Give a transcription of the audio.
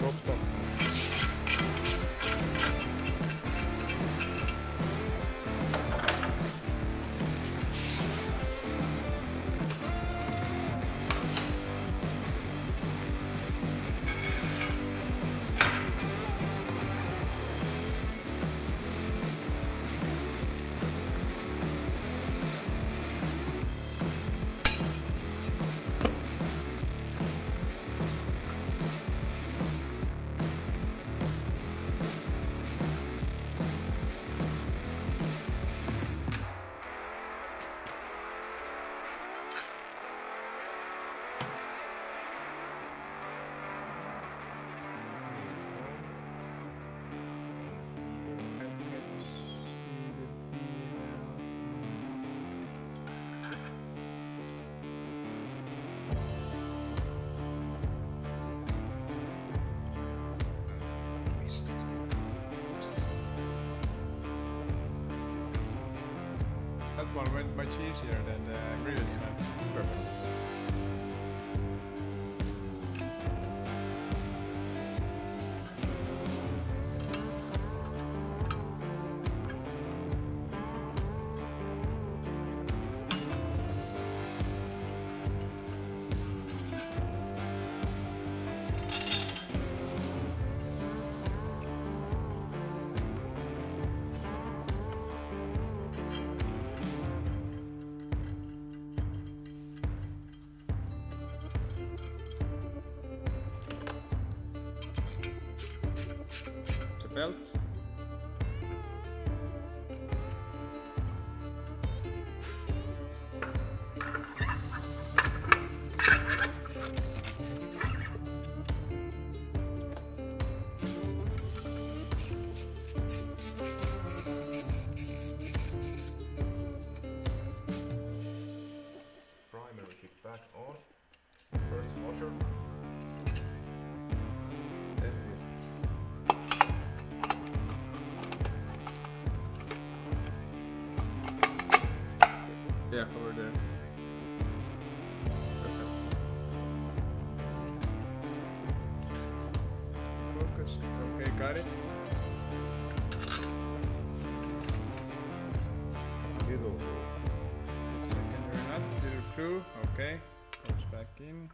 부럽다. One went much easier than the previous one. Perfect. Belt. Yeah, over there. Focus. Okay, got it. little Secondary nut, little crew. Okay, goes back in.